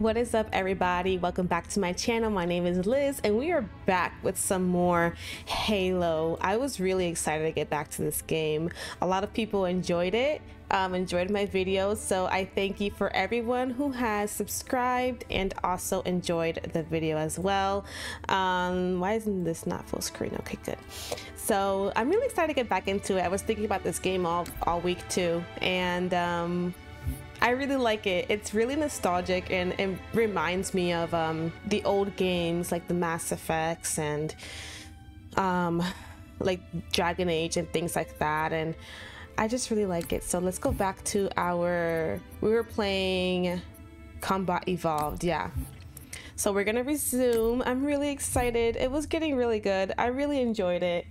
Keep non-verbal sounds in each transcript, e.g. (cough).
What is up everybody? Welcome back to my channel. My name is Liz and we are back with some more Halo. I was really excited to get back to this game. A lot of people enjoyed it, um, enjoyed my videos, so I thank you for everyone who has subscribed and also enjoyed the video as well. Um, why isn't this not full screen? Okay, good. So I'm really excited to get back into it. I was thinking about this game all, all week too and um, I really like it. It's really nostalgic and it reminds me of um, the old games like the Mass Effects and um, like Dragon Age and things like that. And I just really like it. So let's go back to our. We were playing Combat Evolved, yeah. So we're gonna resume. I'm really excited. It was getting really good. I really enjoyed it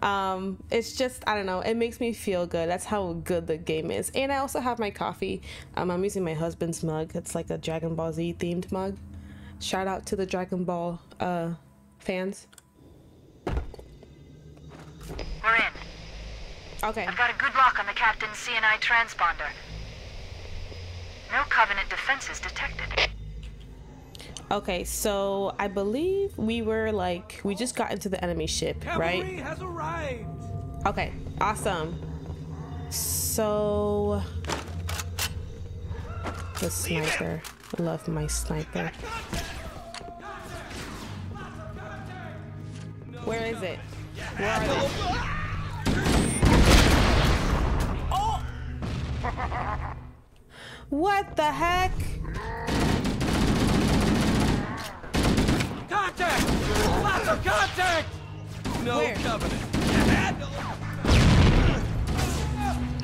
um it's just i don't know it makes me feel good. That's how good the game is. And i also have my coffee. Um, i'm using my husband's mug. It's like a dragon ball z themed mug. Shout out to the dragon ball uh fans. We're in. Okay. I've got a good lock on the captain's cni transponder. No covenant defenses detected Okay, so I believe we were like we just got into the enemy ship, Cavalry right? Okay, awesome. So the sniper. I love my sniper. Where is it? Where are they? What the heck? Contact! Lots of contact! No Where? covenant.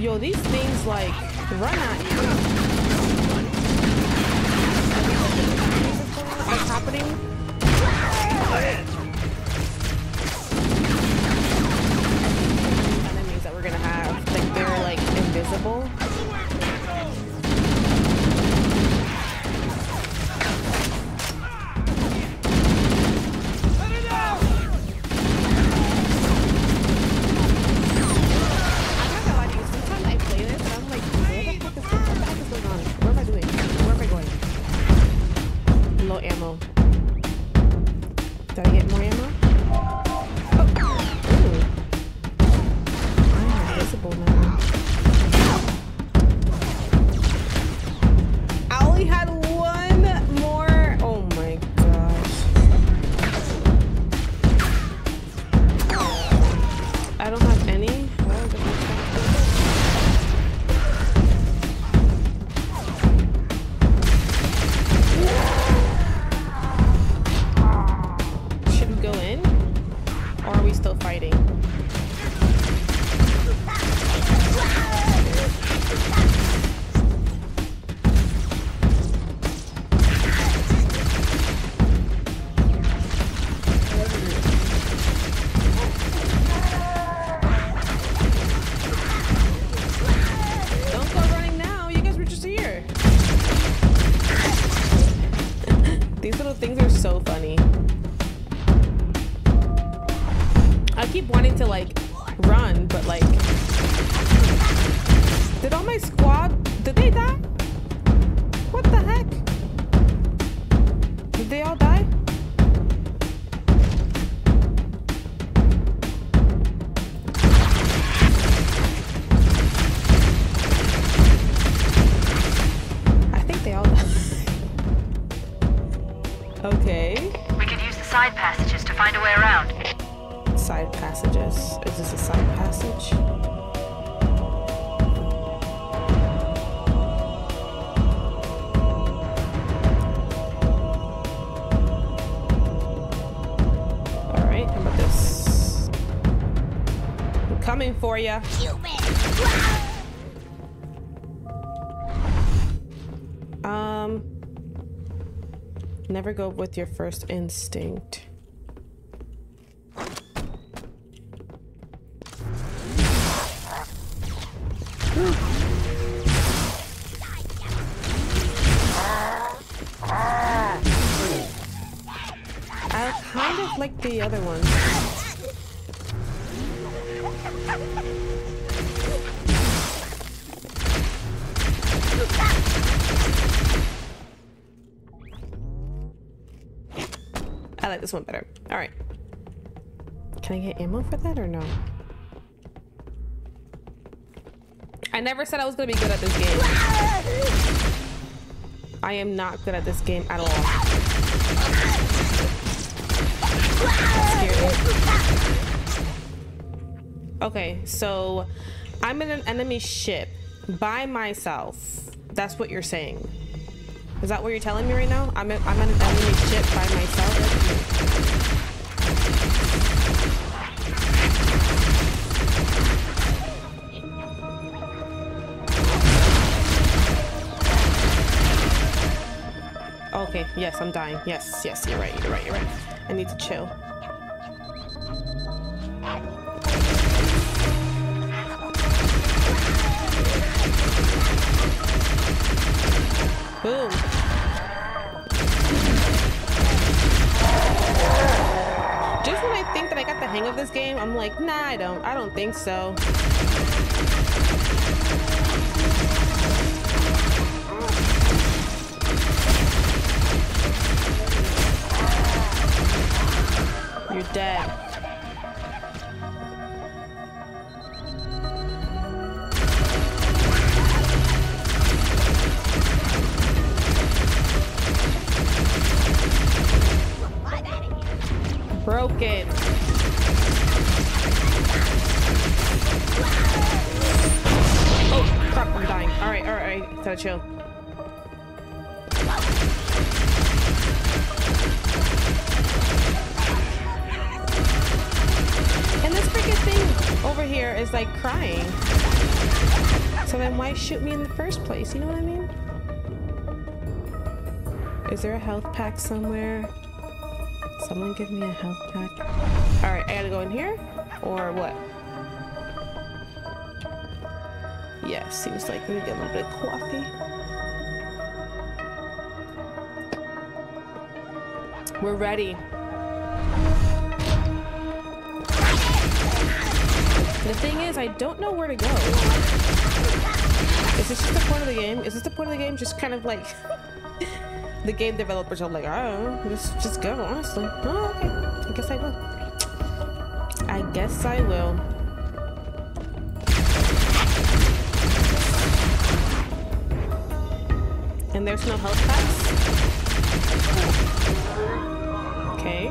Yo, these things like run at you. What's happening? Enemies that we're gonna have, like they're like invisible. Ya. Um, never go with your first instinct. Like this one better. All right. Can I get ammo for that or no? I never said I was gonna be good at this game. I am not good at this game at all. Okay, so I'm in an enemy ship by myself. That's what you're saying. Is that what you're telling me right now? I'm, in, I'm in an enemy ship by myself. Okay, yes, I'm dying. Yes, yes, you're right, you're right, you're right. I need to chill. Boom. Hang of this game, I'm like, nah, I don't. I don't think so. You're dead. Is there a health pack somewhere? Someone give me a health pack. Alright, I gotta go in here? Or what? Yeah, seems like we get a little bit of coffee. We're ready. The thing is, I don't know where to go. Is this just the point of the game? Is this the point of the game? Just kind of like (laughs) the game developers are like, don't just just go, honestly. Oh, okay. I guess I will. I guess I will. And there's no health packs? Okay.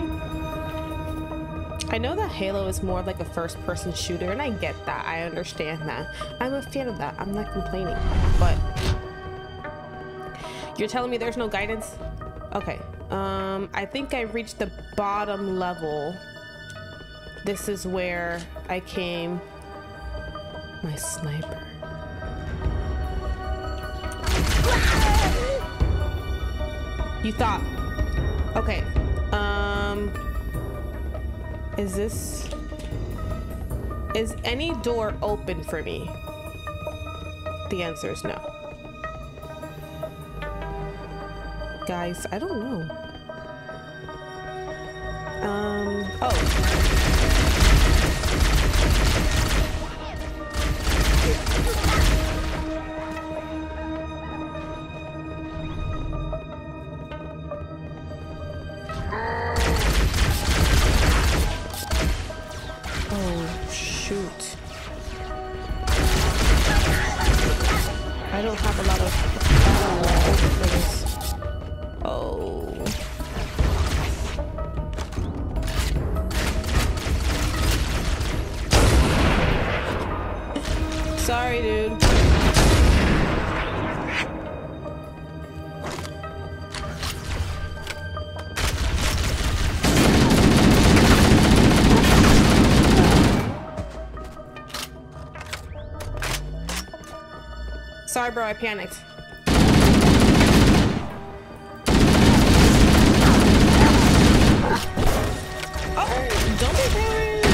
I know that Halo is more like a first person shooter, and I get that. I understand that. I'm a fan of that. I'm not complaining. But you're telling me there's no guidance? Okay. Um, I think I reached the bottom level. This is where I came. My sniper. You thought. Okay. Um. Is this. Is any door open for me? The answer is no. Guys, I don't know. Um. Oh. Sorry, bro, I panicked. Oh, don't be paranoid.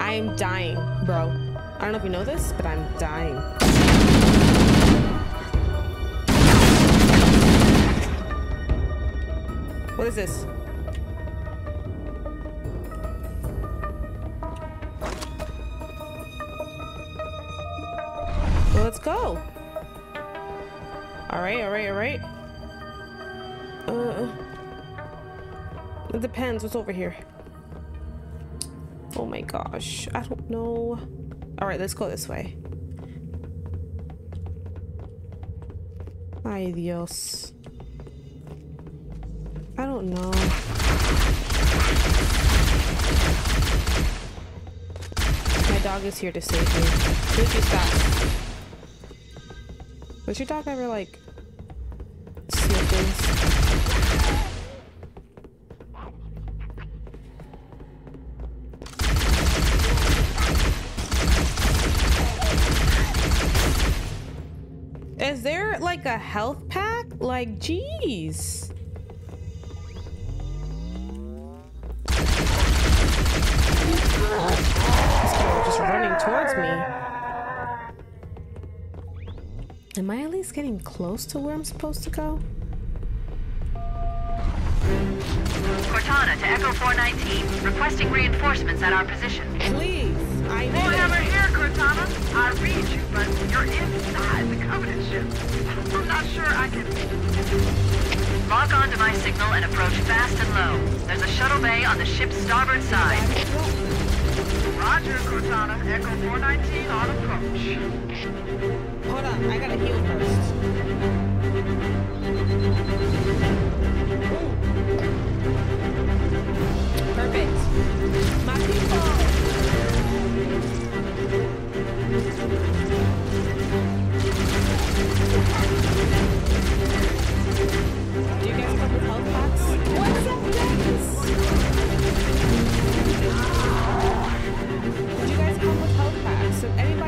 I am dying, bro. I don't know if you know this, but I'm dying. What is this? Well, let's go. All right, all right, all right. Uh, it depends what's over here. Oh my gosh, I don't know. All right, let's go this way. Ay, Dios. I don't know. My dog is here to save me. Lucy, stop. Was your dog ever like sniffles? Is there like a health pack? Like, jeez. Towards me. Am I at least getting close to where I'm supposed to go? Cortana to Echo 419, requesting reinforcements at our position. Please, I need Foehammer it. here, Cortana. I read you, but you're inside the Covenant ship. I'm not sure I can... Lock onto my signal and approach fast and low. There's a shuttle bay on the ship's starboard side. Roger, Cortana. Echo 419 on approach. Hold on, I gotta heal first. Perfect. My people. Do you guys come with health packs? What's up, guys? So anybody?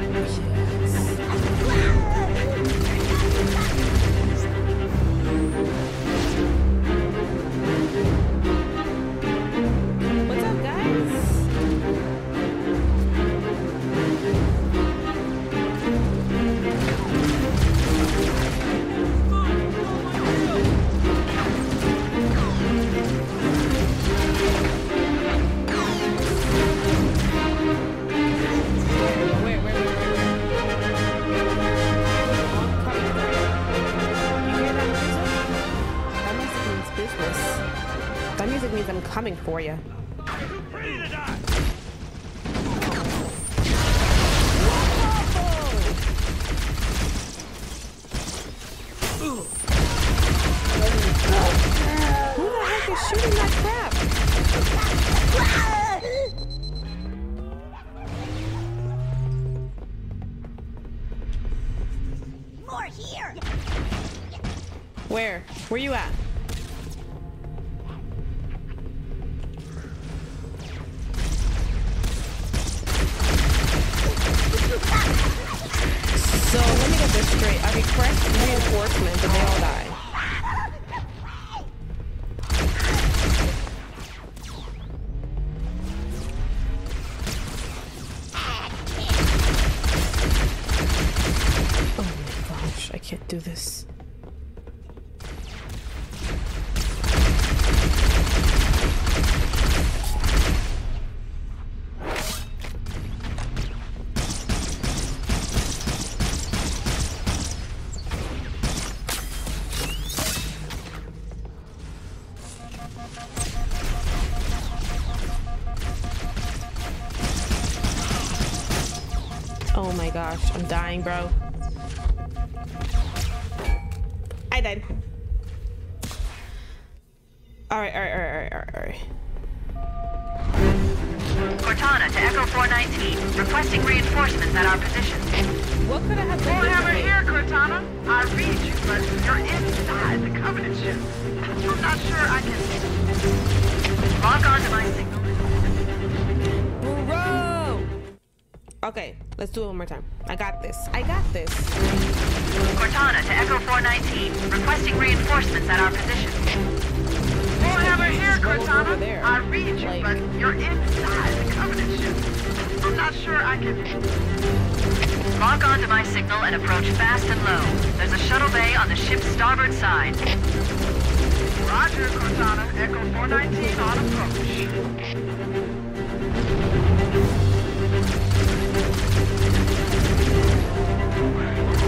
Dying, bro. Okay, let's do it one more time. I got this. I got this. Cortana to Echo 419, requesting reinforcements at our position. Here, Go over Cortana. there. I read you, Like- but you're inside the Covenant ship. I'm not sure I can... Lock onto my signal and approach fast and low. There's a shuttle bay on the ship's starboard side. Roger, Cortana. Echo 419 on approach.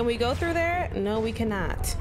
Can we go through there? No, we cannot.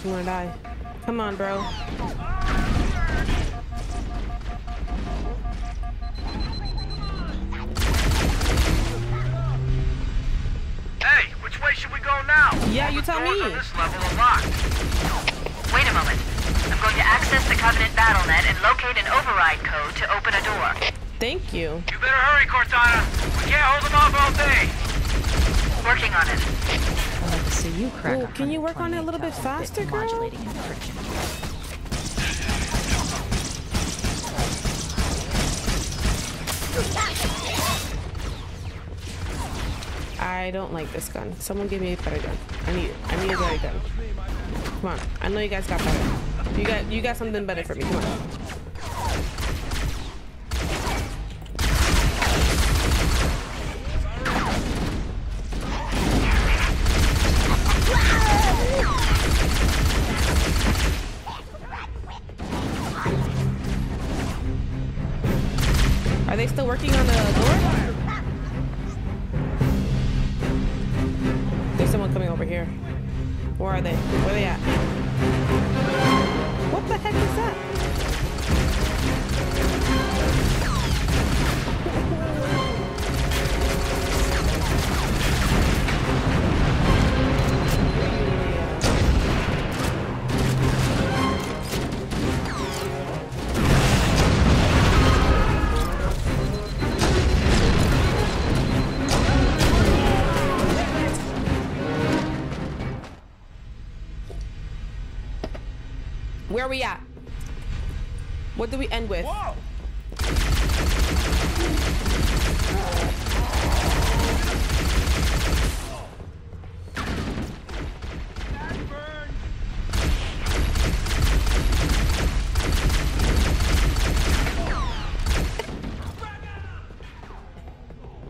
Gosh, I'm gonna die. Come on, bro. Hey, which way should we go now? Yeah, you tell me. this level are locked. Wait a moment. I'm going to access the Covenant BattleNet and locate an override code to open a door. Thank you. You better hurry, Cortana. We can't hold them off all day. Working on it. I'd like to see you crack Ooh, can you work on it a little bit faster, bit girl? modulating. I don't like this gun. Someone give me a better gun. I need it. I need a better gun. Come on. I know you guys got better. You got you got something better for me. Come on. We end with?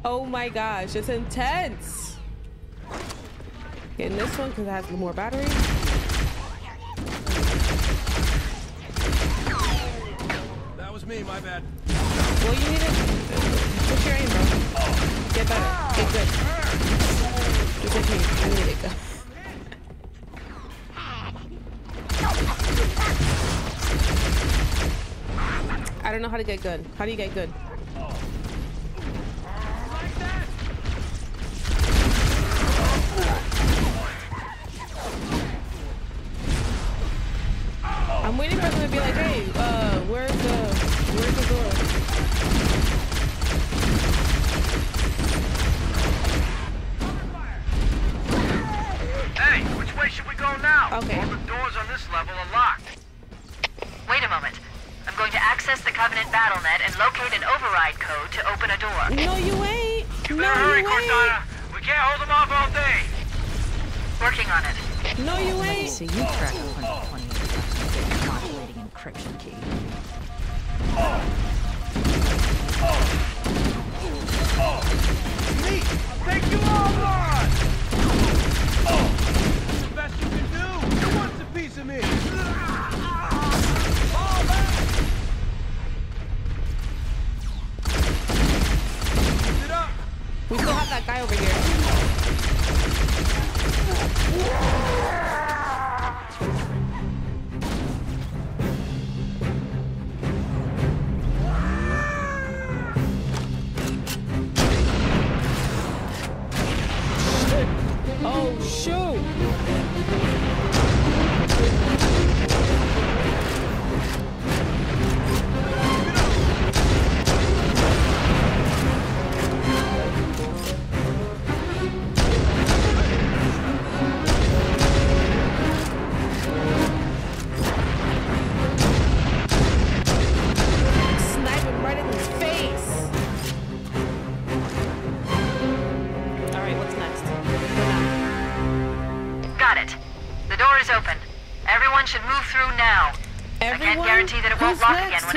Oh my gosh, it's intense. Getting this one because it has more battery. I don't know how to get good. How do you get good?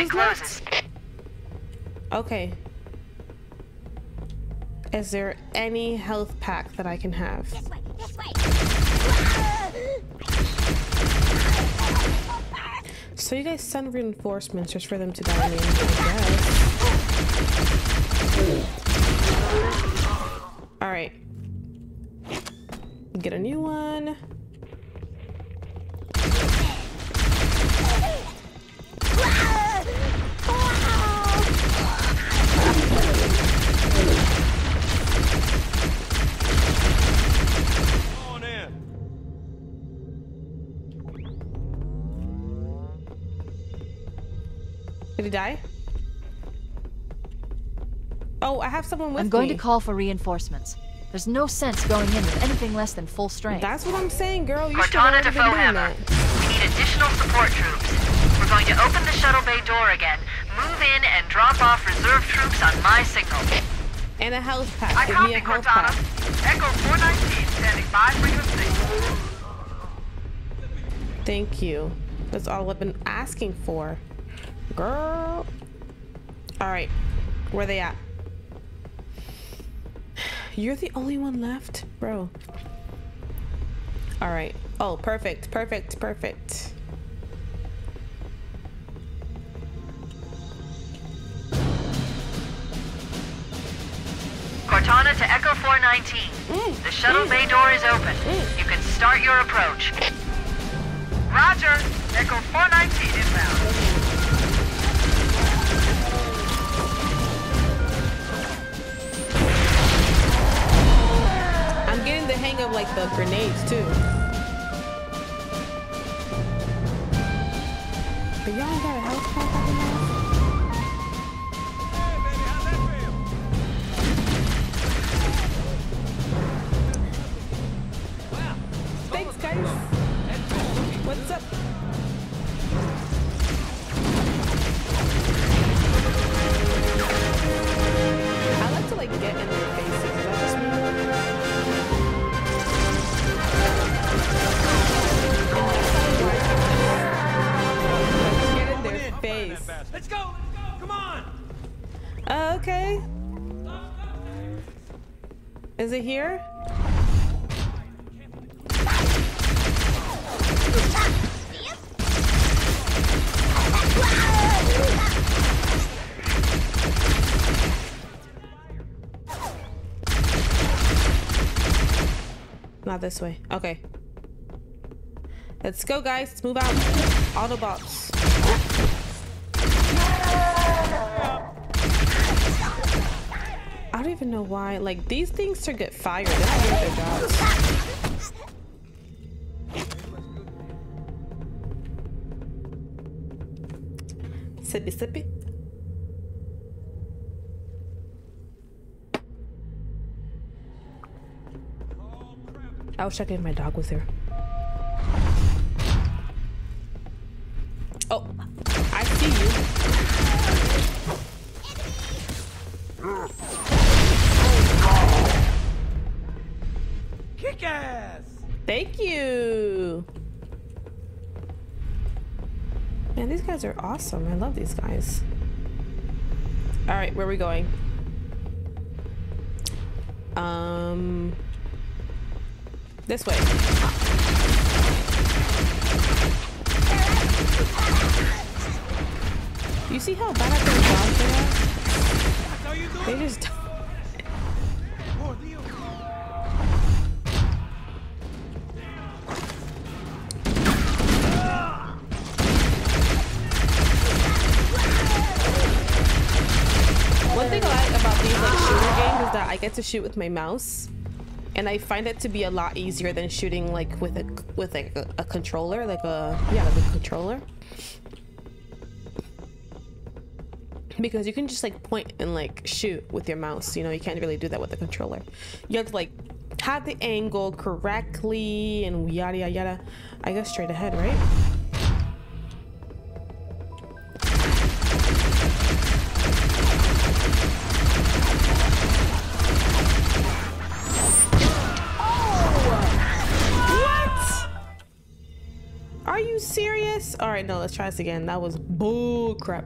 Who's lock next? again when it Who's next? closes. Okay. Is there any health pack that I can have? This way, this way. So you guys send reinforcements just for them to die in, I guess. Alright. Get a new one. Die? Oh, I have someone with me. I'm going me. to call for reinforcements. There's no sense going in with anything less than full strength. That's what I'm saying, girl. You should Cortana have to already been doing Foehammer. that. We need additional support troops. We're going to open the shuttle bay door again, move in, and drop off reserve troops on my signal. And a health pack. I Give copy, me a health Cortana. pack. Echo 419 standing by for your signal. Thank you. That's all I've been asking for. Girl. Alright. Where they at? You're the only one left? Bro. Alright. Oh, perfect. Perfect. Perfect. Cortana to Echo 419. Mm. The shuttle bay door is open. Mm. You can start your approach. Roger. Echo 419 inbound. The hang of like the grenades too. But y'all got a pack I can have? Hey, baby, how's that feel? Wow. Thanks, guys. What's up? I like to like get in their faces. Let's go. Let's go. Come on. Oh, okay. Is it here? Not this way. Okay. Let's go, guys. Let's move out. Autobots. Even know why. Like, these things to get fired. They don't do their jobs. Sippy, sippy. I was checking if my dog was there. Guys are awesome. I love these guys. All right, where are we going? Um, this way. You see how bad at their jobs they are? That's how you do They just shoot with my mouse, and I find it to be a lot easier than shooting like with a with like a, a controller, like a yeah, like a controller. Because you can just like point and like shoot with your mouse. You know, you can't really do that with a controller. You have to like have the angle correctly and yada yada yada. I go straight ahead, right? Serious? All right, no, let's try this again. That was bull crap.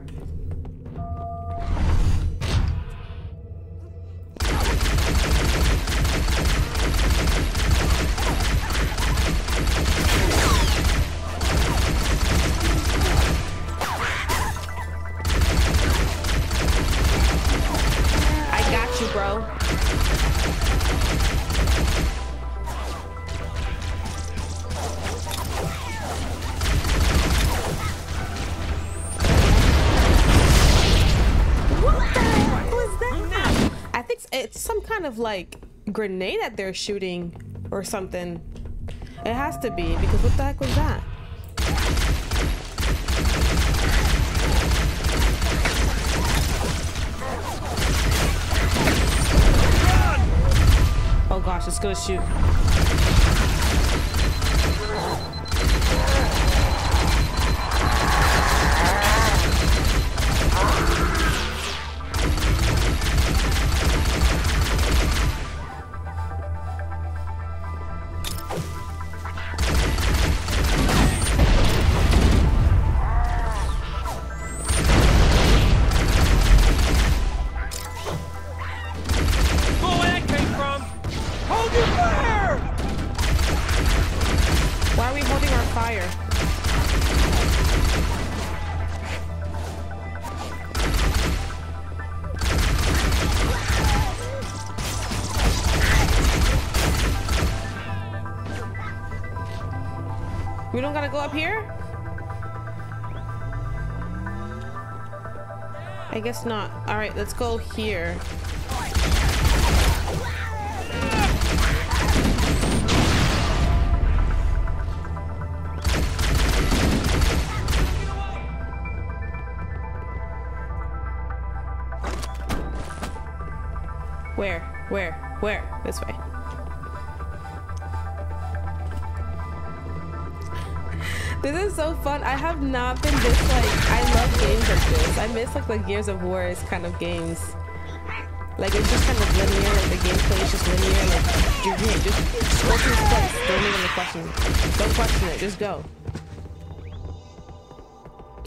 Like grenade that they're shooting or something. It has to be because what the heck was that? Oh gosh, it's gonna shoot. Guess not. Alright, let's go here. Where? Where? Where? This way. This is so fun. I have not been this like games like this. I miss like the Gears of War kind of games. Like it's just kind of linear, like the gameplay is just linear, like you yeah, just, go to this. Don't even question. Don't question it, just go.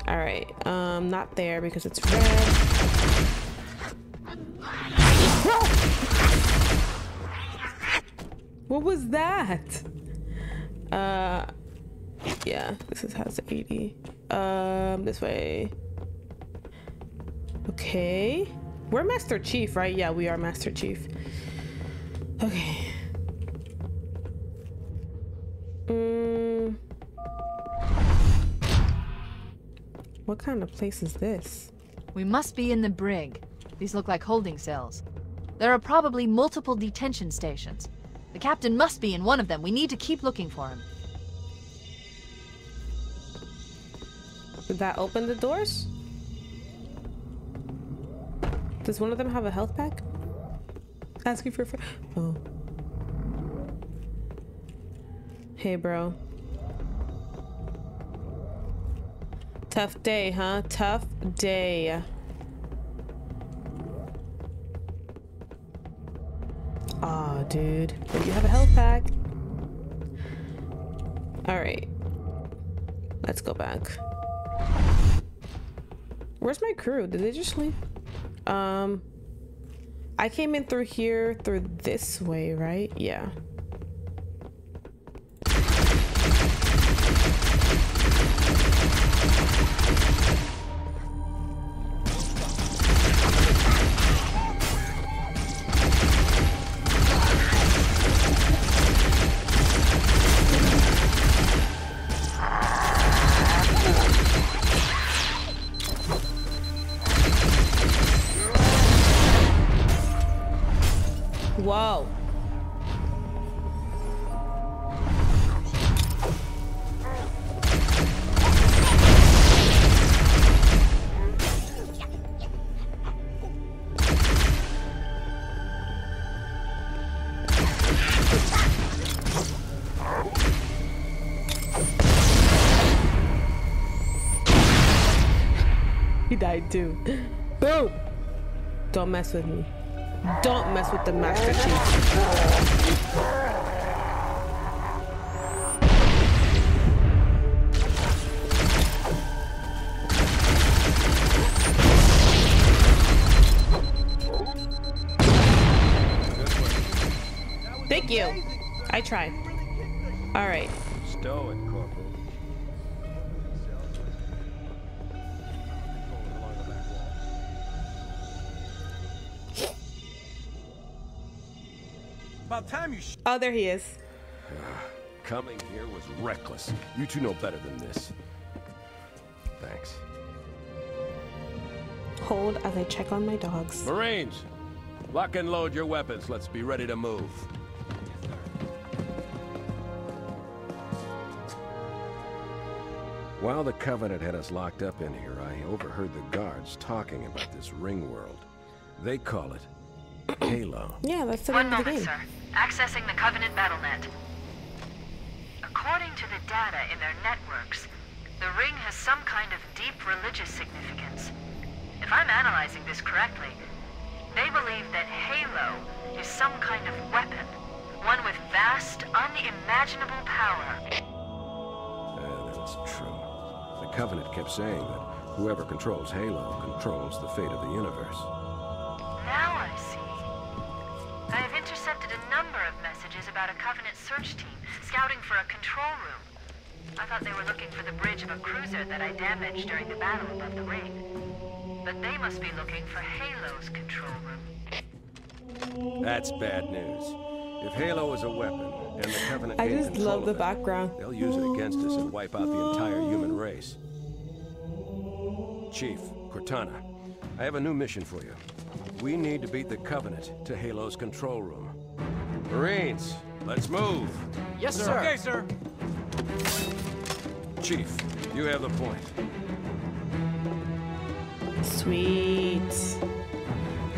Alright, um not there because it's red. What was that? Uh, yeah, this is has 80. Um, this way. Okay. We're Master Chief, right? Yeah, we are Master Chief. Okay. Mm. What kind of place is this? We must be in the brig. These look like holding cells. There are probably multiple detention stations. The captain must be in one of them. We need to keep looking for him. Did that open the doors? Does one of them have a health pack? Asking for. fr- Oh. Hey, bro. Tough day, huh? Tough day. Aw, dude. But you have a health pack. Alright. Let's go back. Where's my crew? Did they just leave? Um, I came in through here, through this way, right? Yeah. do. Boom! Don't mess with me. Don't mess with the Master Chief. Thank you. I tried. All right. Stow it. About time you sh- Oh, there he is. (sighs) Coming here was reckless. You two know better than this. Thanks. Hold as I check on my dogs. Marines, lock and load your weapons. Let's be ready to move. While the Covenant had us locked up in here, I overheard the guards talking about this ring world. They call it Halo. Yeah, that's the One name of the game. sir. Accessing the Covenant BattleNet. According to the data in their networks, the ring has some kind of deep religious significance. If I'm analyzing this correctly, they believe that Halo is some kind of weapon, one with vast, unimaginable power. Uh, that's true. The Covenant kept saying that whoever controls Halo controls the fate of the universe. Now I see. I have intercepted a number of messages about a Covenant search team scouting for a control room. I thought they were looking for the bridge of a cruiser that I damaged during the battle above the ring. But they must be looking for Halo's control room. That's bad news. If Halo is a weapon, and the Covenant I just control love the it, background. They'll use it against us and wipe out the entire human race. Chief, Cortana, I have a new mission for you. We need to beat the Covenant to Halo's control room. Marines, let's move. Yes, sir. Okay, sir. Chief, you have the point. Sweet.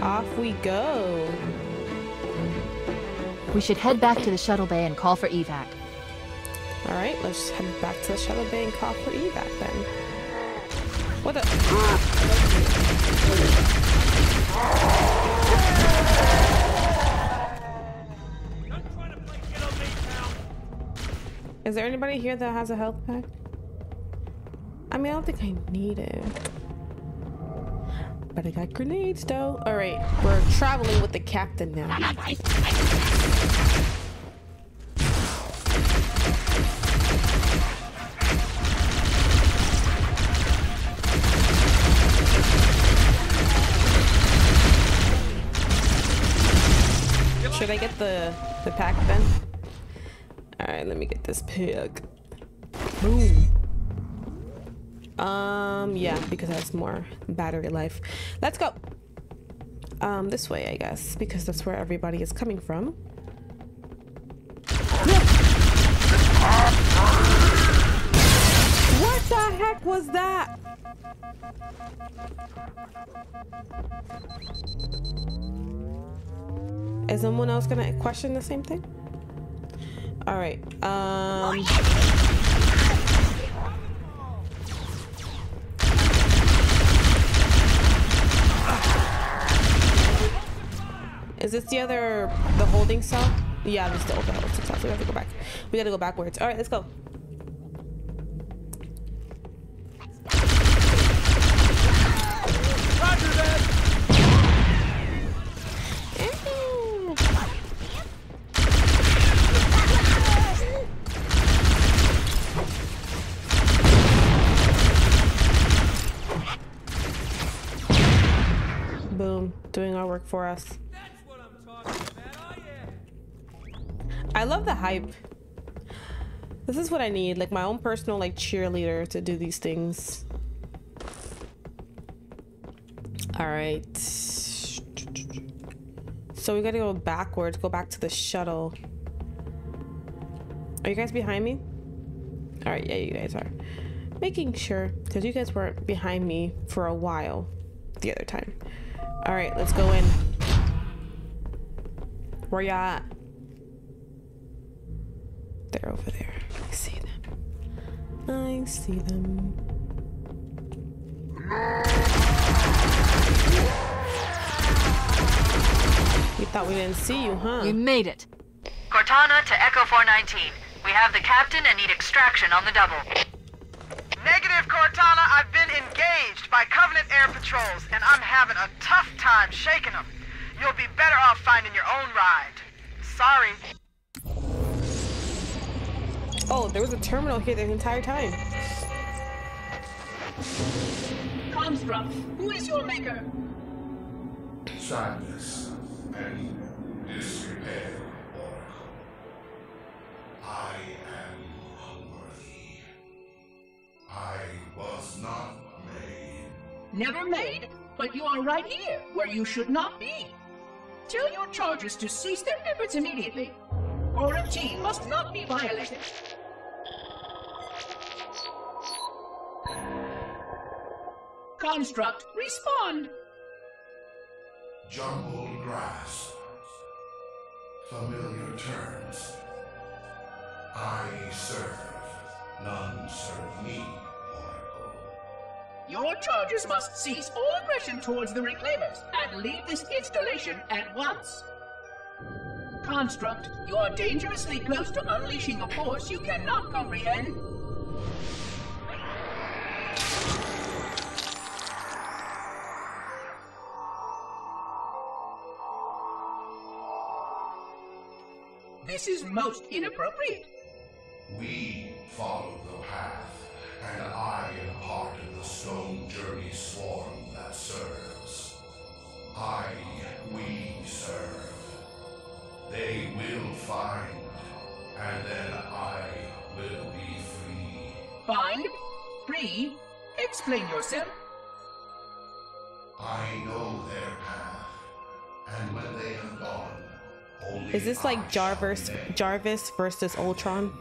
Off we go. We should head back to the shuttle bay and call for evac. All right, let's head back to the shuttle bay and call for evac then. What the? Is there anybody here that has a health pack? I mean, I don't think I need it. But I got grenades though. All right, we're traveling with the captain now. Should I get the the pack then? All right, let me get this pig. Boom. Um, yeah, because that's more battery life. Let's go. Um, this way, I guess, because that's where everybody is coming from. What the heck was that? Is someone else gonna question the same thing? All right. Um. Is this the other, the holding cell? Yeah, this is the open holding cell. So we have to go back. We gotta go backwards. All right, let's go. Roger that. Boom, doing our work for us. That's what I'm talking about. Oh yeah. I love the hype. This is what I need, like my own personal like cheerleader to do these things. All right. So we gotta go backwards, go back to the shuttle. Are you guys behind me? All right, yeah, you guys are. Making sure, because you guys weren't behind me for a while the other time. All right, let's go in. Where y'all at? They're over there. I see them. I see them. You thought we didn't see you, huh? We made it. Cortana to Echo 419. We have the captain and need extraction on the double. Negative, Cortana. I've been engaged by Covenant air patrols, and I'm having a tough time shaking them. You'll be better off finding your own ride. Sorry. Oh, there was a terminal here the entire time. Construct, who is your maker? sadness and disrepair, Oracle. I am unworthy. I was not made. Never made, but you are right here, where you should not be. Tell your charges to cease their efforts immediately. Quarantine must not be violated. Construct, respond. Jumbled grass. Familiar terms. I serve. None serve me. Your charges must cease all aggression towards the Reclaimers and leave this installation at once. Construct, you are dangerously close to unleashing a force you cannot comprehend. This is most inappropriate. We follow the path, and I am part of the stone journey swarm that serves. I, we serve. They will find, and then I will be free. Find? Free? Explain yourself. I know their path, and when they have gone, only Is this like Jarvis Jarvis versus Ultron?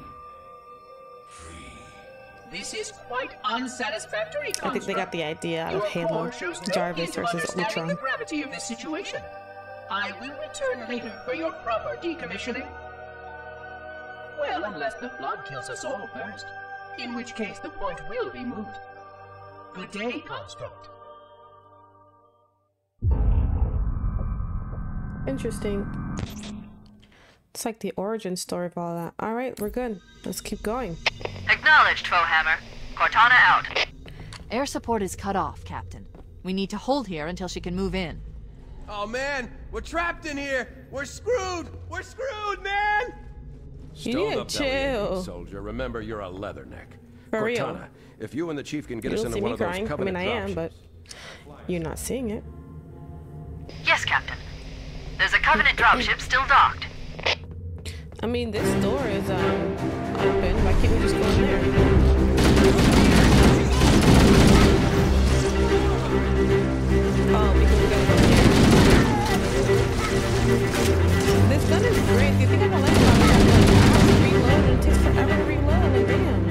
Free. This is quite unsatisfactory. I think they got the idea out of Your Halo. core shows no Jarvis hint of versus understanding Ultron. the gravity of this situation. I will return later for your proper decommissioning. Well, unless the flood kills us all first, in which case the point will be moot. Good day, Construct. Interesting. It's like the origin story of all that. All right, we're good. Let's keep going. Acknowledged, Foehammer. Cortana out. Air support is cut off, Captain. We need to hold here until she can move in. Oh man, we're trapped in here. We're screwed. We're screwed, man. You need to Stoned up belly aching, chill. soldier. Remember, you're a leatherneck. For real. Cortana, if you and the chief can get You us don't into see one me of those crying. I mean, covenant I am, but you're not seeing it. Yes, Captain. There's a Covenant dropship still docked. I mean, this door is um open. Why can't we just go in there? Oh, because we gotta go in here. This gun is great. The thing I don't like about it is like I have to reload and it takes forever to reload. Like, damn.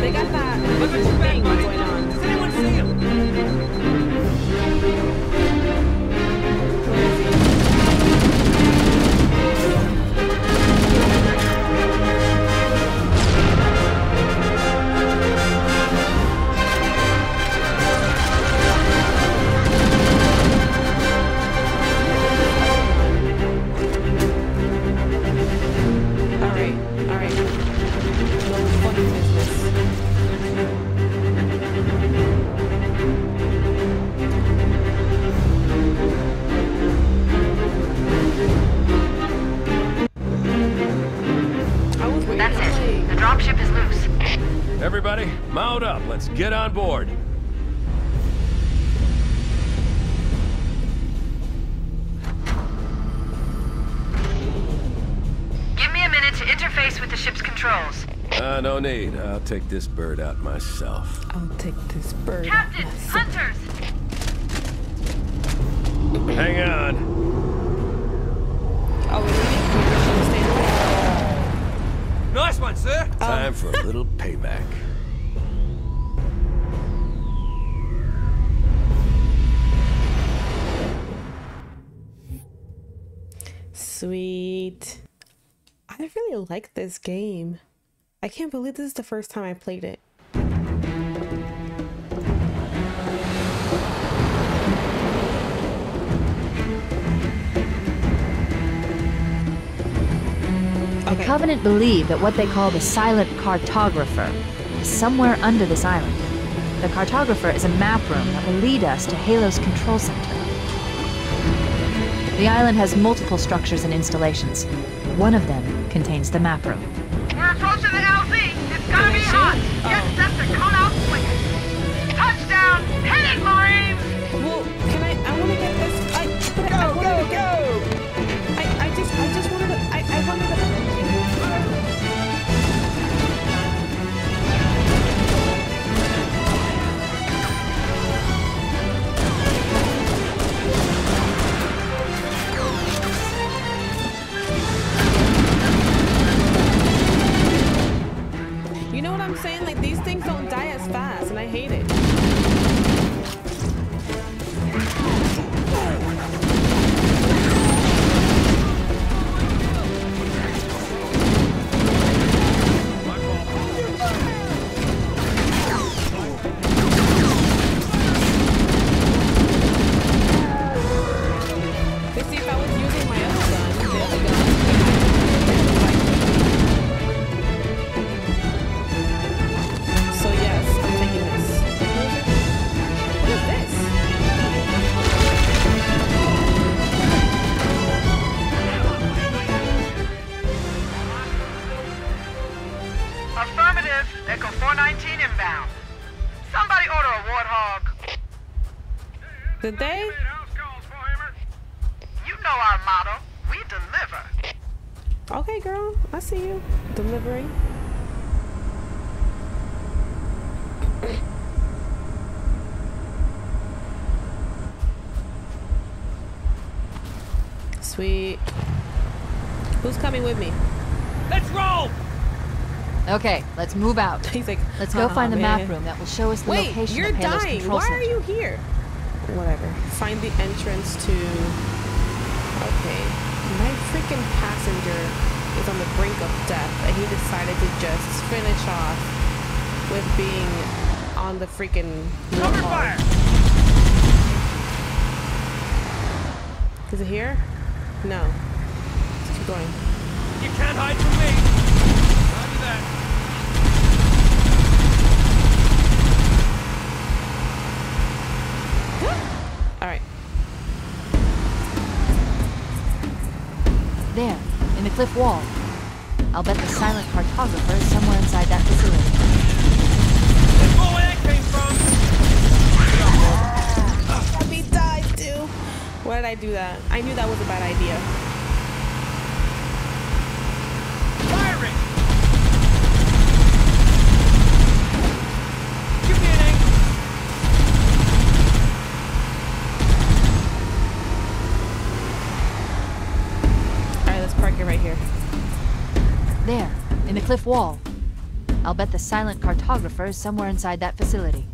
They got that thing going on. Everybody, mount up. Let's get on board. Give me a minute to interface with the ship's controls. Uh, no need. I'll take this bird out myself. I'll take this bird. Captain, myself. hunters! Hang on. Oh, Nice one, sir. Time for a little payback. Sweet. I really like this game. I can't believe this is the first time I played it. The Covenant believe that what they call the Silent Cartographer is somewhere under this island. The Cartographer is a map room that will lead us to Halo's control center. The island has multiple structures and installations. One of them contains the map room. We're approaching the LZ. It's gonna be hot. Get set to cut out swinging. Touchdown. Hit it, Marines. Saying? Like these things don't die as fast, and I hate it. Sweet. Who's coming with me? Let's roll! Okay, let's move out. (laughs) He's like, Let's go "Aw, find the map room that will show us the Wait, location you're of Halo's dying. control Why center. are you here? Whatever. Find the entrance to. Okay. My freaking passenger is on the brink of death, and he decided to just finish off with being on the freaking. Cover fire! Is it here? No. Let's keep going. You can't hide from me! Roger that. (gasps) All right. There, in the cliff wall. I'll bet the silent cartographer is somewhere inside that facility. Why did I do that? I knew that was a bad idea. Firing! Give me an angle! All right, let's park it right here. There, in the cliff wall. I'll bet the silent cartographer is somewhere inside that facility.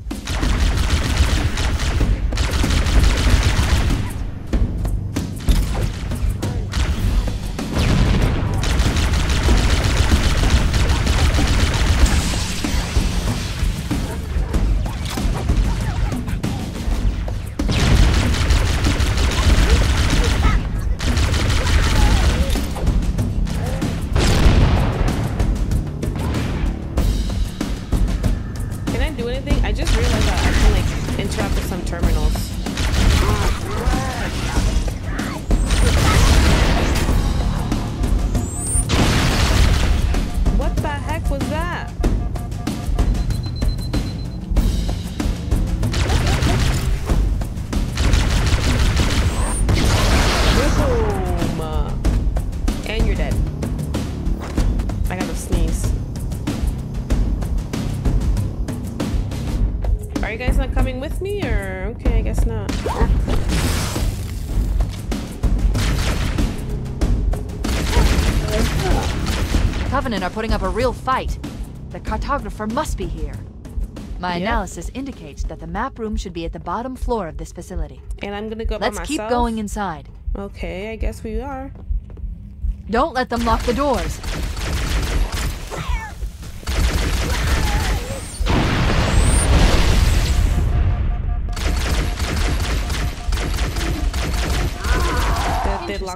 With me or okay, I guess not. The Covenant are putting up a real fight. The cartographer must be here. My Yep. analysis indicates that the map room should be at the bottom floor of this facility. And I'm gonna go Let's keep going inside. Okay, I guess we are. Don't let them lock the doors.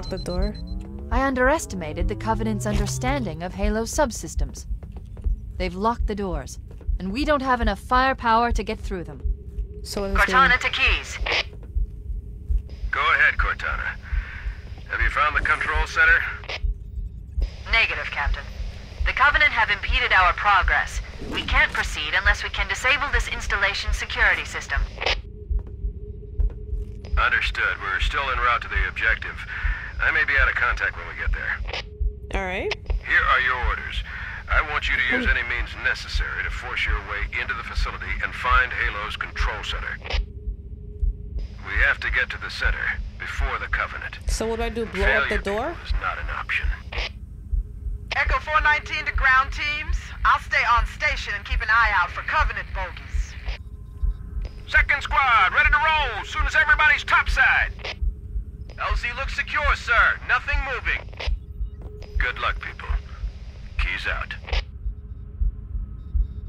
Lock the door? I underestimated the Covenant's understanding of Halo subsystems. They've locked the doors, and we don't have enough firepower to get through them. So what does this mean? Cortana to Keyes. Go ahead, Cortana. Have you found the control center? Negative, Captain. The Covenant have impeded our progress. We can't proceed unless we can disable this installation's security system. Understood. We're still en route to the objective. I may be out of contact when we get there. All right. Here are your orders. I want you to use any means necessary to force your way into the facility and find Halo's control center. We have to get to the center before the Covenant. So what do I do? Blow up the door? people, is not an option. Echo 419 to ground teams. I'll stay on station and keep an eye out for Covenant bogies. Second squad, ready to roll soon as everybody's topside. LZ looks secure, sir. Nothing moving. Good luck, people. Keyes out.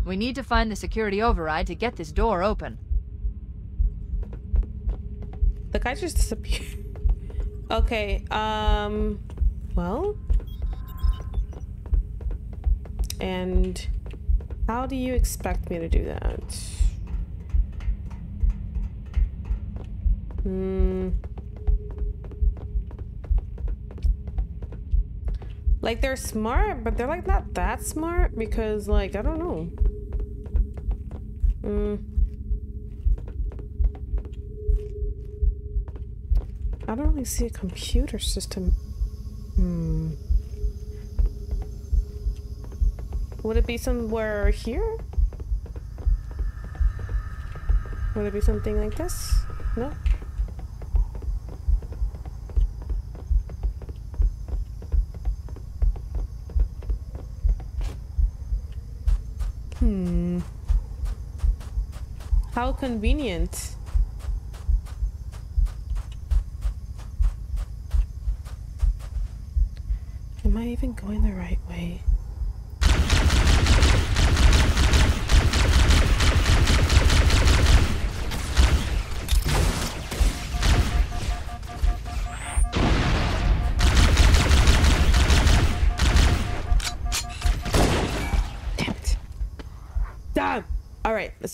We need to find the security override to get this door open. The guy just disappeared. (laughs) Okay, um, well. And how do you expect me to do that? Hmm. Like they're smart, but they're like not that smart because like I don't know. Hmm. I don't really see a computer system. Hmm. Would it be somewhere here? Would it be something like this? No? Hmm. How convenient. Am I even going the right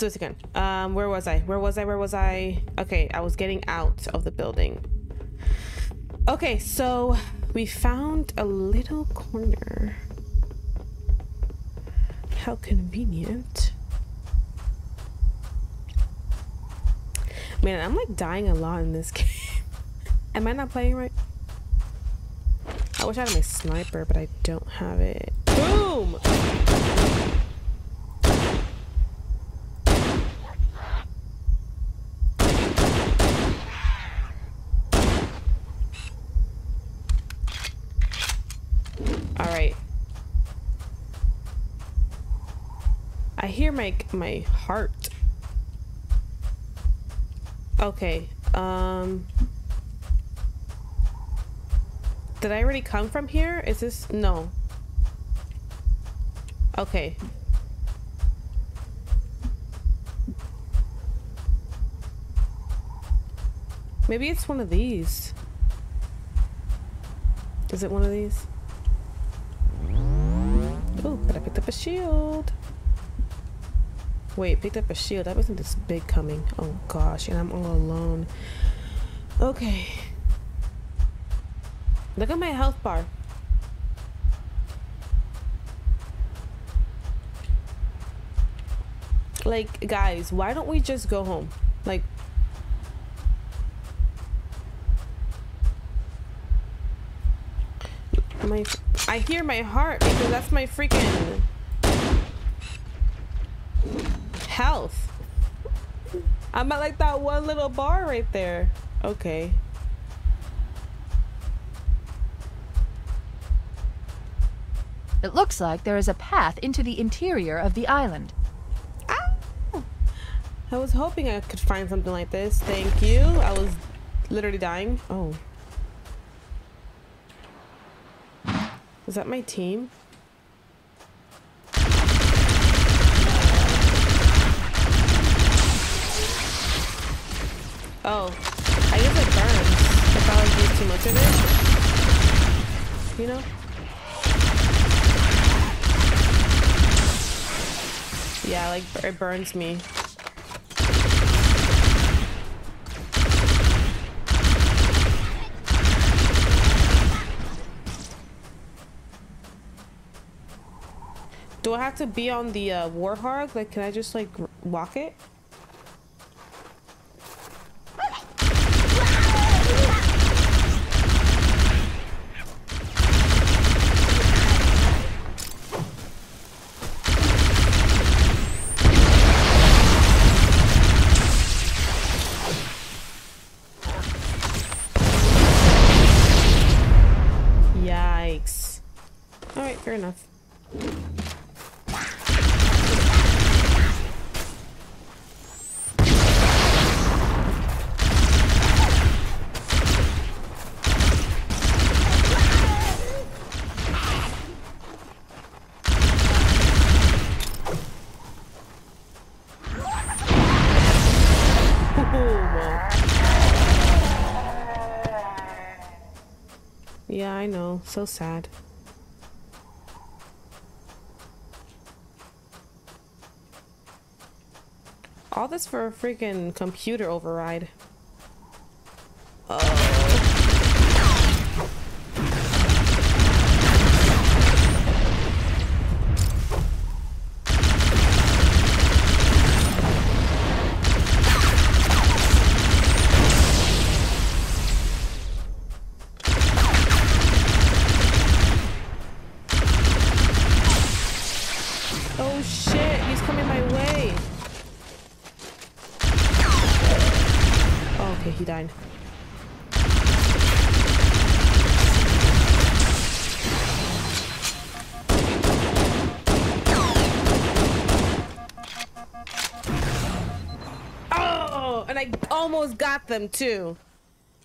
let's do this again. Um, where was I? Where was I? Where was I? Okay, I was getting out of the building. Okay, so we found a little corner. How convenient. Man, I'm like dying a lot in this (laughs) game. Am I not playing right? I wish I had my sniper, but I don't have it. Boom! All right. My my heart. Okay. Um Did I already come from here? Is this no. Okay. Maybe it's one of these. Is it one of these? Oh, but I picked up a shield. Wait, picked up a shield. I wasn't this big coming. Oh gosh, and I'm all alone. Okay. Look at my health bar. Like, guys, why don't we just go home? Like, my I hear my heart because that's my freaking health. I'm at like that one little bar right there. Okay. It looks like there is a path into the interior of the island. Ah! I was hoping I could find something like this. Thank you. I was literally dying. Oh. Is that my team? Oh, I guess it burns if I like use too much of it. you know? Yeah, like it burns me. Do I have to be on the uh, Warthog? Like, can I just like walk it? Enough. (laughs) Yeah, I know. So sad. All this for a freaking computer override. Oh got them too.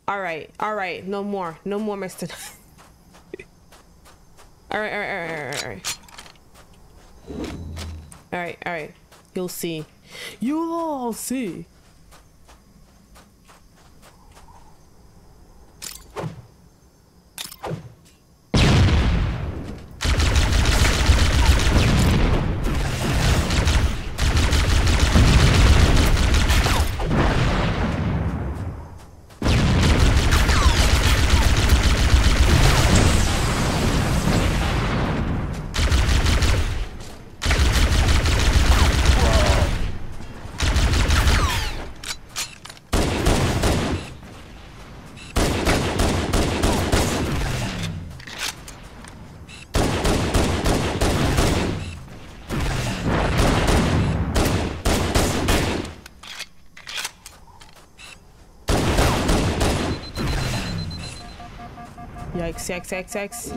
All right, all right, no more, no more, Mister. all right, all right, all right, all right, all right. All right, all right. You'll see. You'll all see. Yikes, yikes, yikes.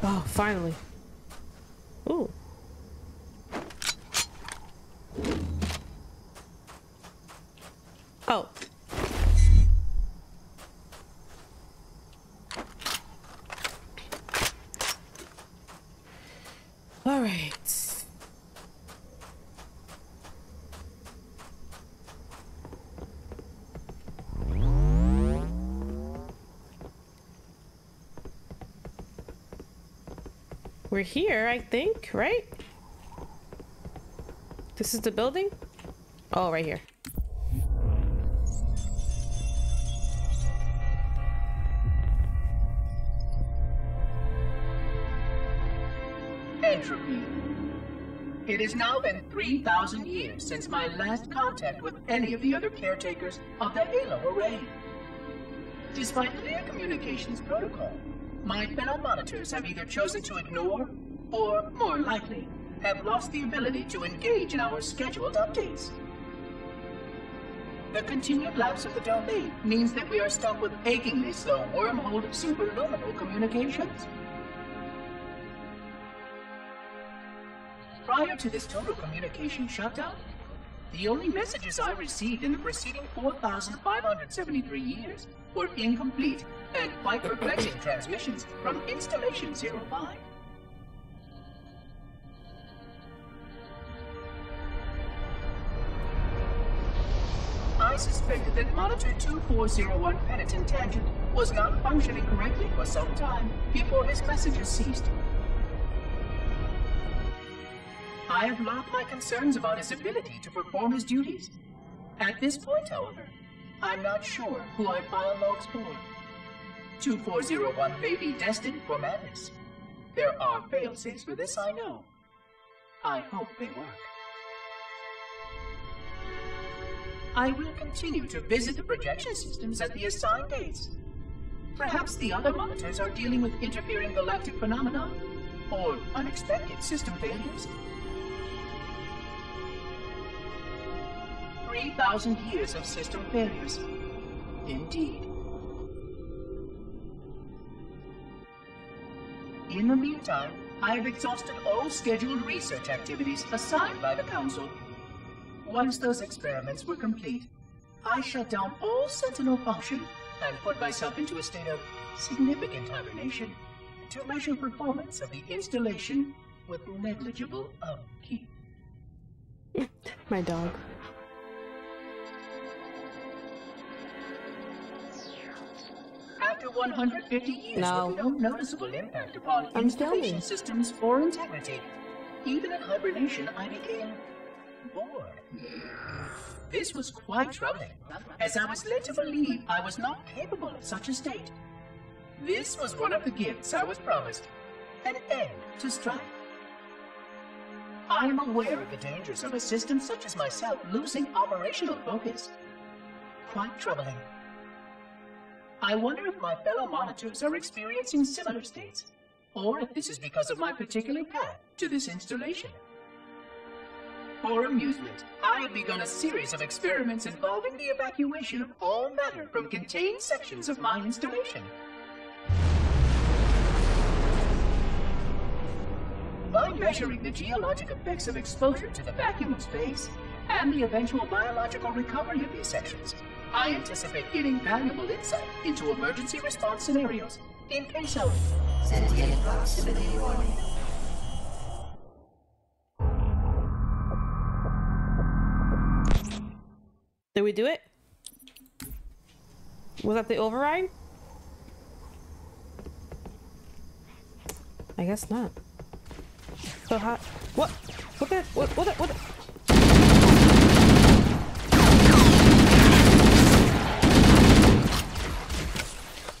Oh, finally. Ooh. Oh. All right. We're here, I think, right? This is the building? Oh, right here. 3,000 years since my last contact with any of the other caretakers of the Halo Array. Despite clear communications protocol, my fellow monitors have either chosen to ignore, or more likely, have lost the ability to engage in our scheduled updates. The continued lapse of the domain means that we are stuck with achingly slow wormhole superluminal communications. To this total communication shutdown, The only messages I received in the preceding 4,573 years were incomplete and quite perplexing transmissions from Installation 05. I suspected that Monitor 2401 Penitent Tangent was not functioning correctly for some time before his messages ceased. I have logged my concerns about his ability to perform his duties. At this point, however, I'm not sure who I file logs for. 2401 may be destined for madness. There are failsafes for this, I know. I hope they work. I will continue to visit the projection systems at the assigned dates. Perhaps the other monitors are dealing with interfering galactic phenomena or unexpected system failures. 3,000 years of system failures. Indeed. In the meantime, I have exhausted all scheduled research activities assigned by the Council. Once those experiments were complete, I shut down all Sentinel function and put myself into a state of significant hibernation to measure performance of the installation with negligible upkeep. My dog. After 150 years No. with no noticeable impact upon filming. systems or integrity, even in hibernation I became bored. This was quite troubling, as I was led to believe I was not capable of such a state. This was one of the gifts I was promised, an end to strife. I am aware of the dangers of a system such as myself losing operational focus. Quite troubling. I wonder if my fellow monitors are experiencing similar states, or if this is because of my particular path to this installation. For amusement, I have begun a series of experiments involving the evacuation of all matter from contained sections of my installation. By measuring the geologic effects of exposure to the vacuum of space and the eventual biological recovery of these sections, I anticipate getting valuable insight into emergency response scenarios in case of Sentient proximity warning. Did we do it? Was that the override? I guess not. So hot. What? What the? What? What? The, what? The?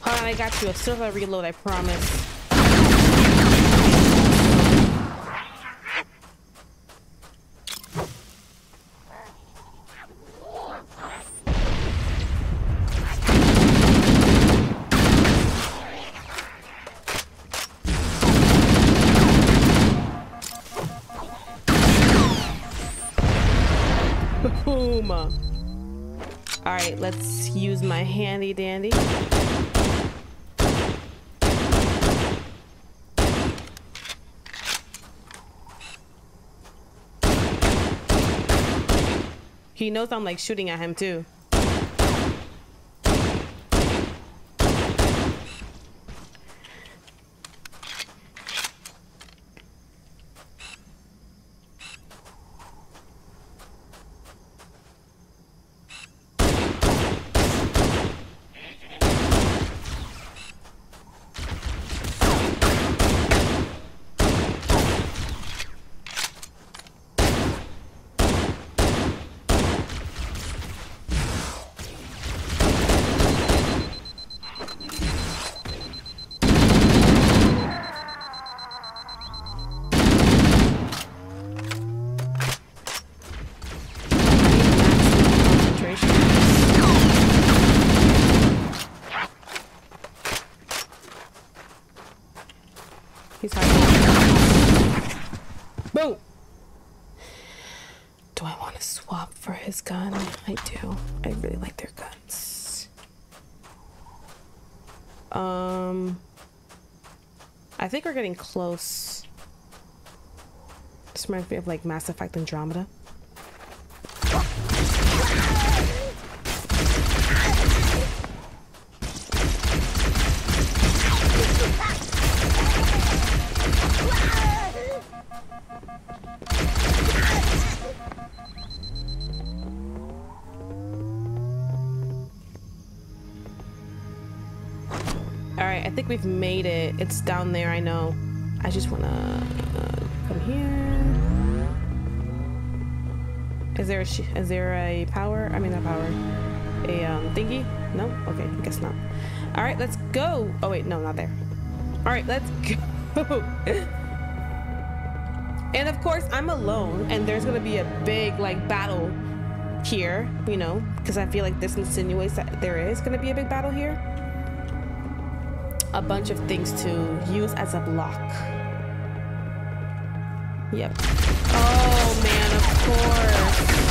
Hold I got you. A silver reload, I promise. (laughs) Boom. All right, let's use my handy dandy. He knows I'm like shooting at him too. Concentration. He's hiding. Boom. Do I want to swap for his gun? I do. I really like their guns. Um, I think we're getting close. This reminds me of like Mass Effect Andromeda. We've made it. It's down there, I know. I just wanna uh, come here. Is there a is there a power? I mean, not power. A um thingy? No. Okay, I guess not. All right, let's go. Oh wait, no, not there. All right, let's (laughs) go. and of course, I'm alone, and there's gonna be a big like battle here. You know, because I feel like this insinuates that there is gonna be a big battle here. A bunch of things to use as a block. Yep. Oh man, of course.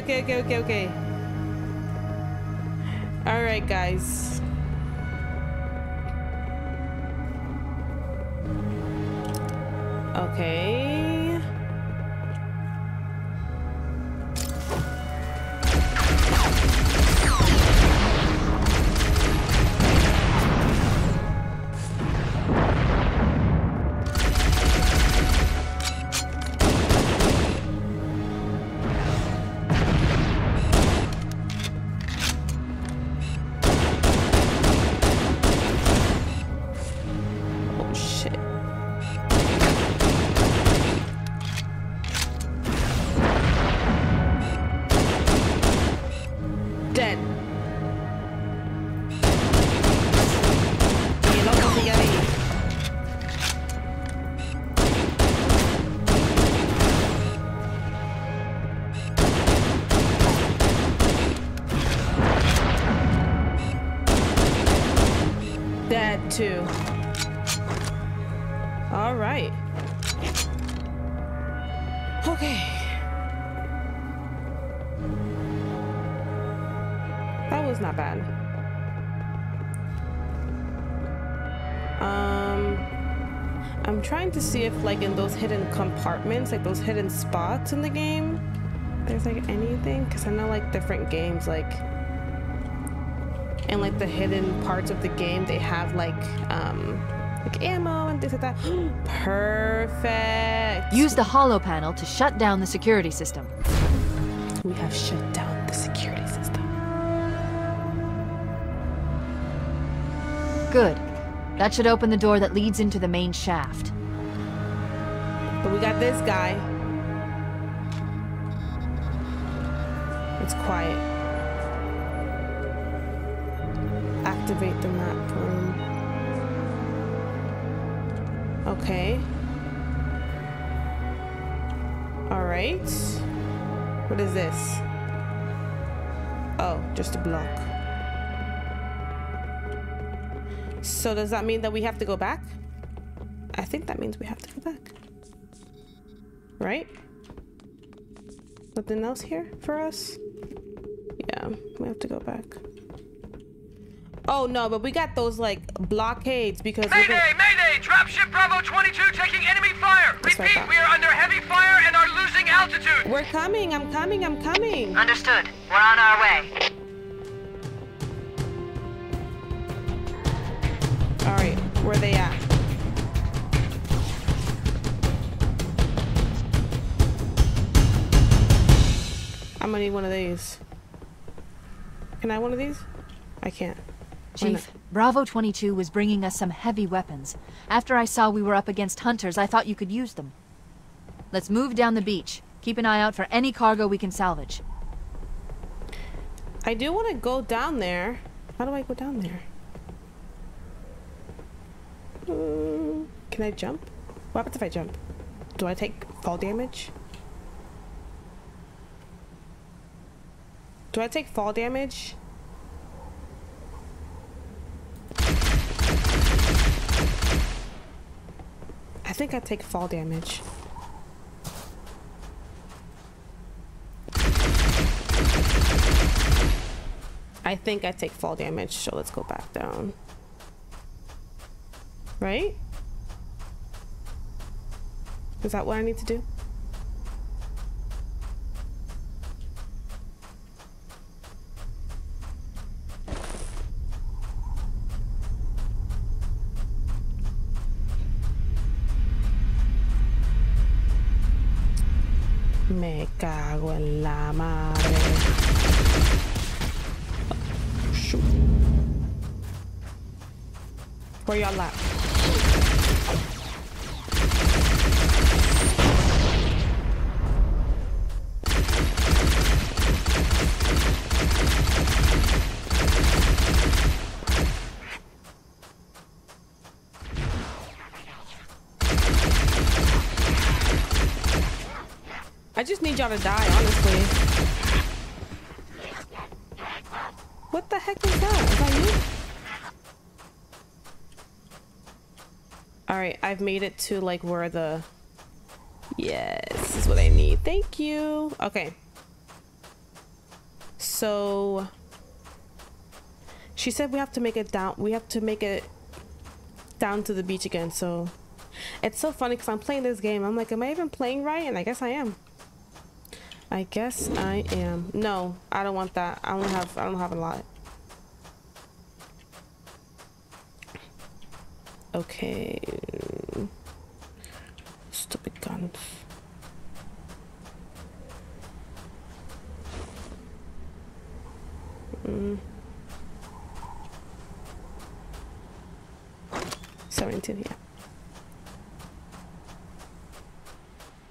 Okay, okay, okay, okay. All right, guys. Okay. Like in those hidden compartments, like those hidden spots in the game, there's like anything. Cause I know like different games, like and like the hidden parts of the game, they have like um like ammo and things like that. (gasps) Perfect. Use the hollow panel to shut down the security system. We have shut down the security system. Good. That should open the door that leads into the main shaft. We got this guy. It's quiet. Activate the map room. Okay. Alright. What is this? Oh, just a block. So does that mean that we have to go back? I think that means we have to go back. Right? Nothing else here for us? Yeah, we have to go back. Oh no, but we got those like blockades because we're Mayday! Mayday! Dropship Bravo 22 taking enemy fire! That's Repeat, we are under heavy fire and are losing altitude! We're coming, I'm coming, I'm coming. Understood. We're on our way. Alright, where are they at? I'm gonna need one of these. Can I have one of these? I can't. Chief, Bravo 22 was bringing us some heavy weapons. After I saw we were up against hunters, I thought you could use them. Let's move down the beach. Keep an eye out for any cargo we can salvage. I do want to go down there. How do I go down there? Mm, can I jump? What happens if I jump? Do I take fall damage? Do I take fall damage? I think I take fall damage. I think I take fall damage, so let's go back down. Right? Is that what I need to do? Me cago en la madre. Shoot. Where y'all at? Y'all to die, honestly. What the heck is that? Is that you? Alright, I've made it to like where the... Yes, this is what I need. Thank you. Okay. So... She said we have to make it down. We have to make it down to the beach again, so... It's so funny because I'm playing this game. I'm like, am I even playing right? And I guess I am. I guess I am. No, I don't want that. I don't have I don't have a lot. Okay. Stupid guns. Mm. 72, yeah.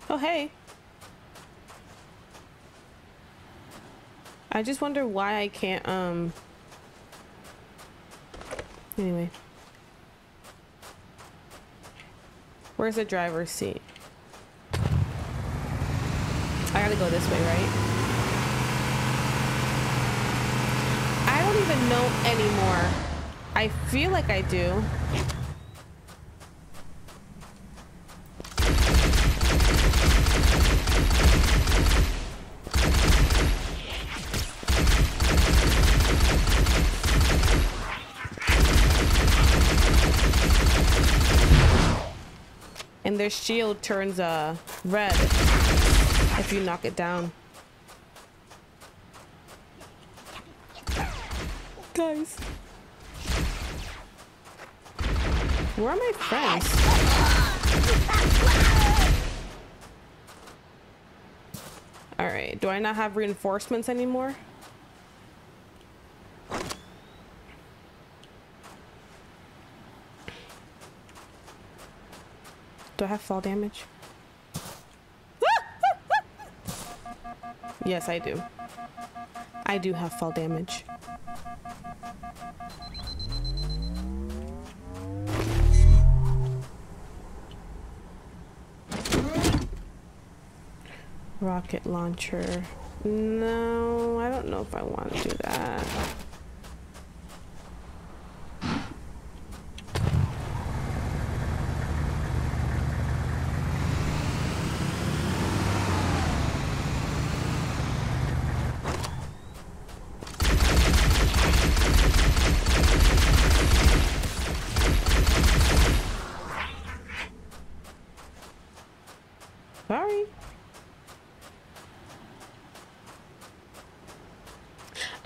Oh, hey. I just wonder why I can't, um... Anyway. Where's the driver's seat? I gotta go this way, right? I don't even know anymore. I feel like I do. And their shield turns uh red if you knock it down. Guys. Where are my friends? Alright, do I not have reinforcements anymore? Do I have fall damage? yes, I do. I do have fall damage. Rocket launcher. No, I don't know if I want to do that. Sorry.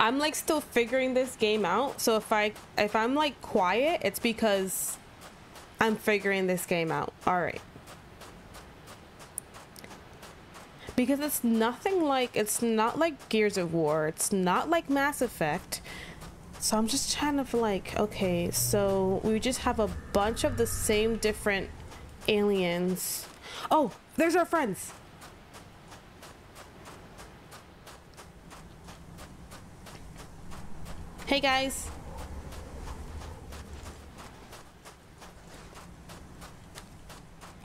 I'm like still figuring this game out. So if I if I'm like quiet, it's because I'm figuring this game out. All right. Because it's nothing like it's not like Gears of War. It's not like Mass Effect. So I'm just trying to like, okay, so we just have a bunch of the same different aliens. Oh, there's our friends. Hey guys.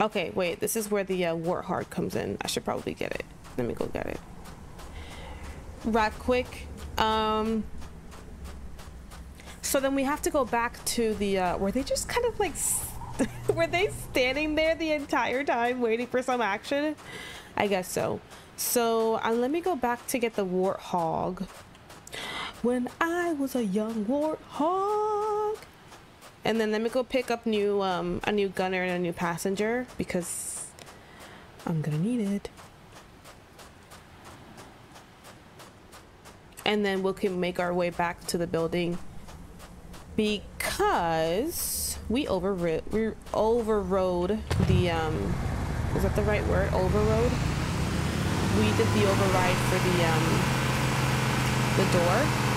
Okay, wait, this is where the uh, Warthog comes in. I should probably get it. Let me go get it. Right quick. Um, so then we have to go back to the, uh, were they just kind of like, (laughs) were they standing there the entire time waiting for some action? I guess so. So uh, let me go back to get the Warthog. When I was a young warthog. And then let me go pick up new um a new gunner and a new passenger because I'm gonna need it. And then we can make our way back to the building because we overrode we overrode the um is that the right word overrode we did the override for the um the door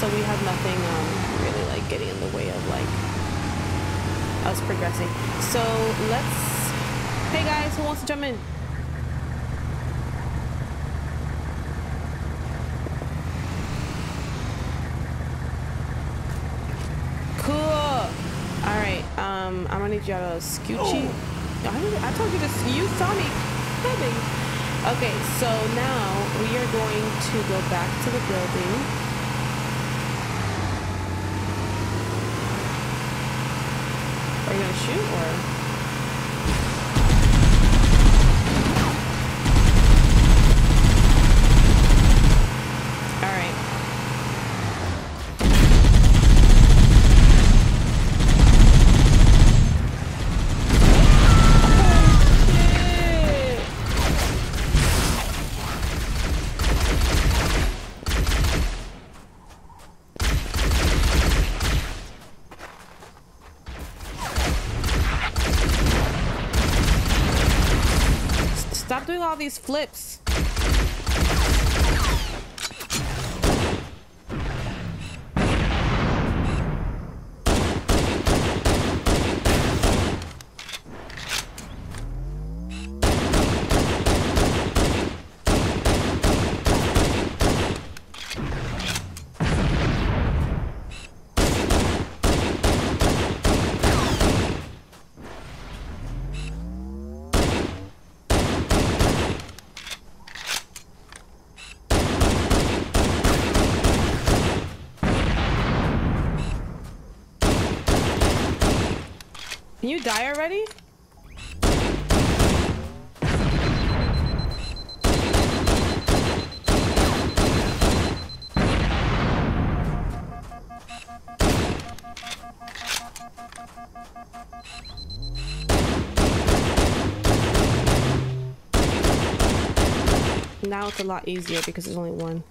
so we have nothing um really like getting in the way of like us progressing so let's hey guys who wants to jump in Cool. All right. Um, I'm gonna need you to scoochy. I, I told you this, You saw me coming. Okay. So now we are going to go back to the building. Are you gonna shoot or? These flips. You die already? Now it's a lot easier because there's only one.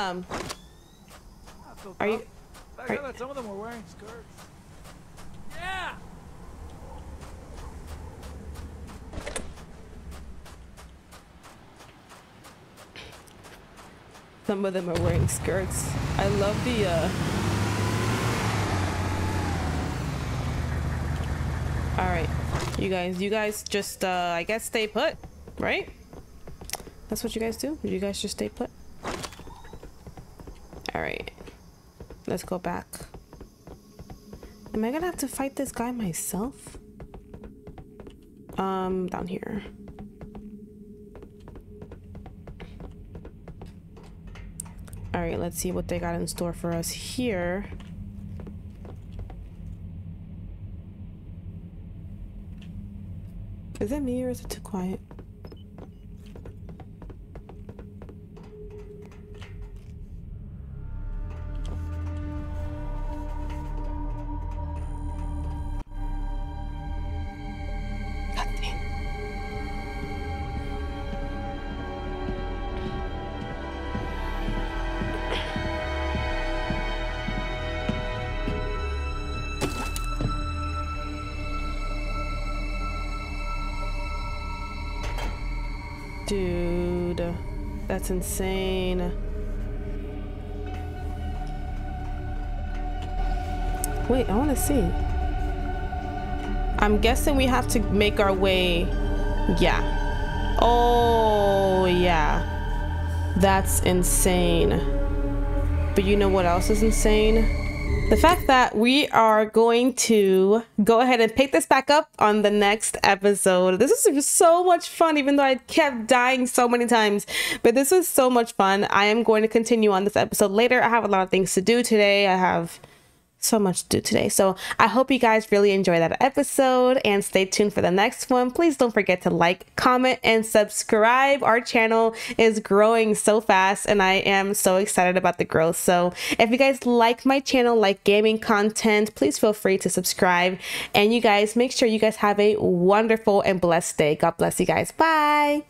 Awesome. Are you? I are- some of them were wearing skirts. Yeah! Some of them are wearing skirts. I love the uh All right. You guys, you guys just uh I guess stay put, right? That's what you guys do? You guys just stay put? All right. Let's go back. Am I to have to fight this guy myself? Um down here. All right, let's see what they got in store for us here. Is it me or is it too quiet? That's insane. Wait, I want to see. I'm guessing we have to make our way. Yeah. Oh, yeah. That's insane. But you know what else is insane? The fact that we are going to go ahead and pick this back up on the next episode. This is so much fun, even though I kept dying so many times. But this was so much fun. I am going to continue on this episode later. I have a lot of things to do today. I have so much to do today. So I hope you guys really enjoy that episode and stay tuned for the next one. Please don't forget to like, comment, and subscribe. Our channel is growing so fast and I am so excited about the growth. So if you guys like my channel, like gaming content, please feel free to subscribe. And you guys make sure you guys have a wonderful and blessed day. God bless you guys. Bye.